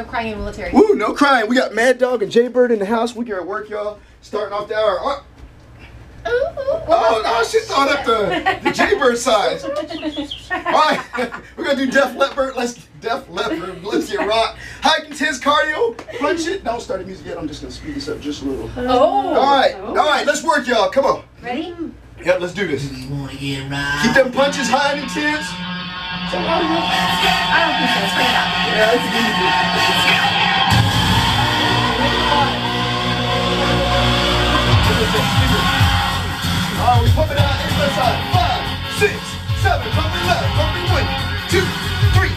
No crying in Willitary. Woo, no crying. We got Mad Dog and Jaybird in the house. We are at work, y'all. Starting off the hour. Oh, Ooh, ooh, oh, oh she thought up the, the Jaybird size. All right, we're gonna do Def Leppard. Let's Def Leppard. Let's get rock. High intense cardio. Punch it. Don't start the music yet. I'm just gonna speed this up just a little. Oh. All right, all right. Let's work, y'all. Come on. Ready? Yep, let's do this. Keep them punches high and intense. I don't think so. Spit it out. Yeah, that's easy. Alright, we pump it out, side. Five, six, seven, left, one, two, three,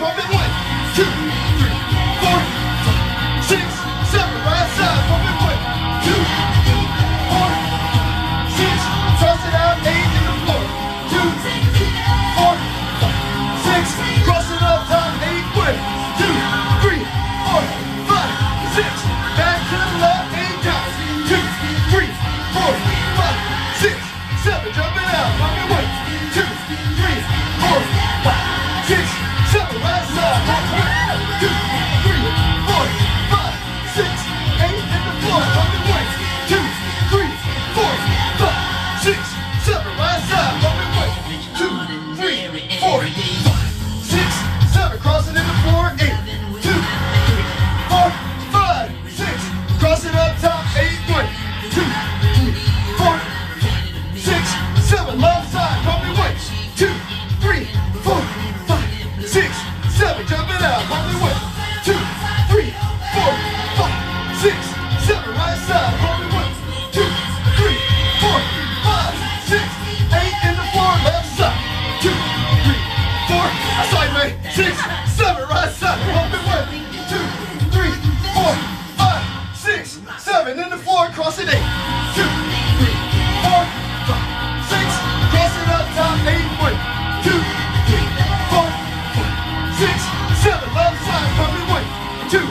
pump one, two, three, four, five, six, seven. Right side, it one, two, three, four, six. Toss it out, eight in the floor, two, three, four, five, six. Cross it up eight, one, two, three, four, five, six. Back to the left, eight times, two, three, four, seven. In the floor, cross it eight, two, three, four, five, six. Cross it up top, eight, one, two, three, four, five, six, seven. Left side, it one, two,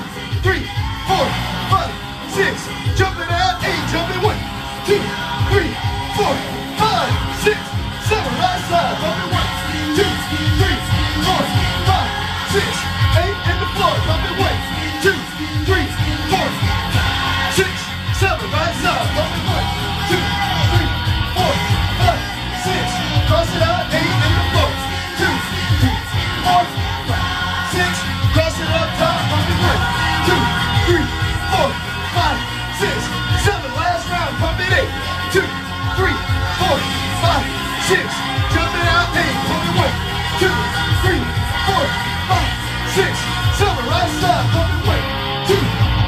three, four, five, six. Jump it out, eight. Jump it one, two, three, four, side, pump it one, two,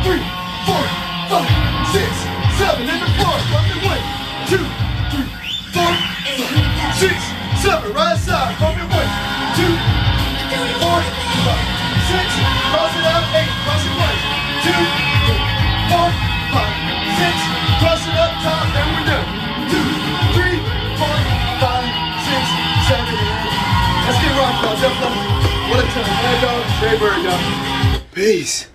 three, four, five, six, seven. The one, two, three, four, five, six, seven. Right side, one, two, three, four, five, six. Cross it out, eight. Up top, and we're done. Let's get rock, y'all. What a time. Mad Dog, Bird. Peace.